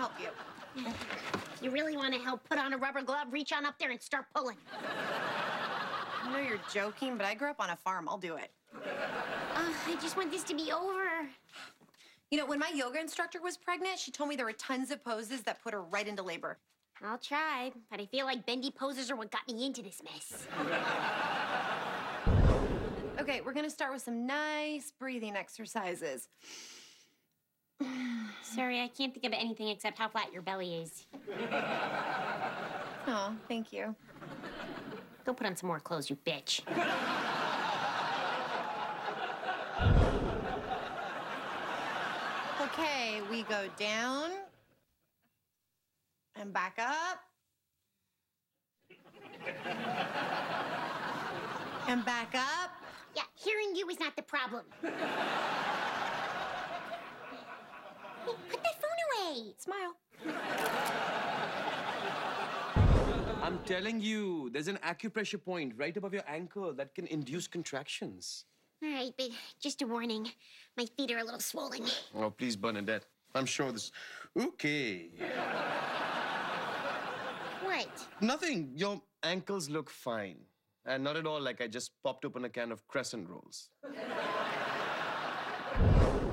help you. You really want to help put on a rubber glove? Reach on up there and start pulling. I know you're joking, but I grew up on a farm. I'll do it. Uh, I just want this to be over. You know, when my yoga instructor was pregnant, she told me there were tons of poses that put her right into labor. I'll try, but I feel like bendy poses are what got me into this mess. Okay, we're gonna start with some nice breathing exercises. Sorry, I can't think of anything except how flat your belly is. Oh, thank you. Go put on some more clothes, you bitch. Okay, we go down and back up. And back up. Yeah, hearing you is not the problem. I'm telling you, there's an acupressure point right above your ankle that can induce contractions. All right, but just a warning. My feet are a little swollen. Oh, please, Bernadette. I'm sure this. Okay. What? Nothing. Your ankles look fine. And not at all like I just popped open a can of crescent rolls.